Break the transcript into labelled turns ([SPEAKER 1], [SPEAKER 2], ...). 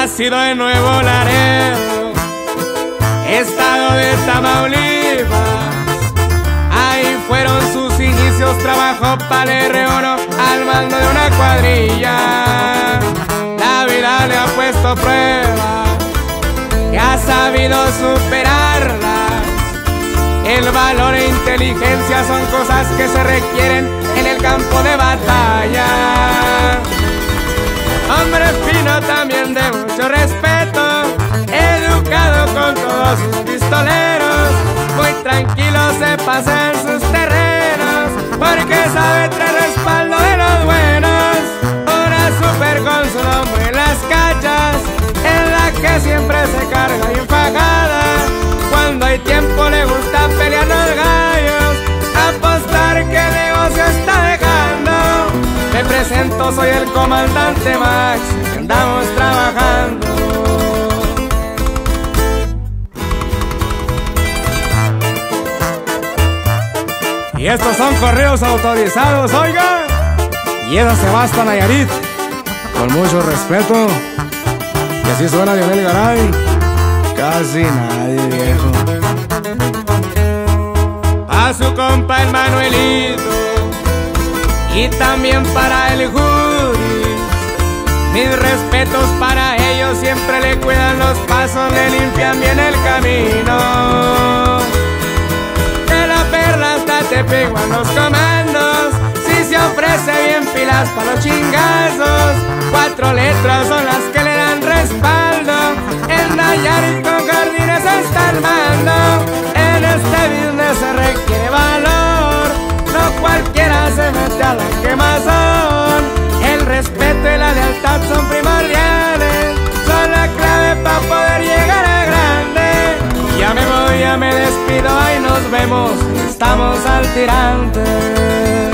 [SPEAKER 1] nacido en Nuevo Laredo, estado de Tamaulipas. Ahí fueron sus inicios, trabajó para el Oro al mando de una cuadrilla. La vida le ha puesto prueba y ha sabido superarlas. El valor e inteligencia son cosas que se requieren en el campo de batalla. Hombre fino también de mucho respeto, educado con todos sus pistoleros, muy tranquilo se pasa en sus terrenos, porque sabe traer respaldo de los buenos. Una super con su nombre en las cachas, en la que siempre se carga infagada. Cuando hay tiempo le gusta pelear los gallos, apostar que el negocio está dejando. Me presento, soy el comandante Max, andamos Y estos son correos autorizados, oiga. Y eso se basta Nayarit. Con mucho respeto. Y así suena Lionel Garay. Casi nadie, viejo. A su compa el Manuelito. Y también para el Judy. Mis respetos para hasta te a los comandos. Si se ofrece bien pilas para los chingazos, cuatro letras son las que le dan respaldo. El Nayarit con jardines está armando. En este business se requiere valor. No cualquiera se mete a la quemazón. El respeto y la lealtad son primordiales. Son la clave para poder llegar a grande. Ya me voy, ya me despido, ahí nos vemos estamos alterando.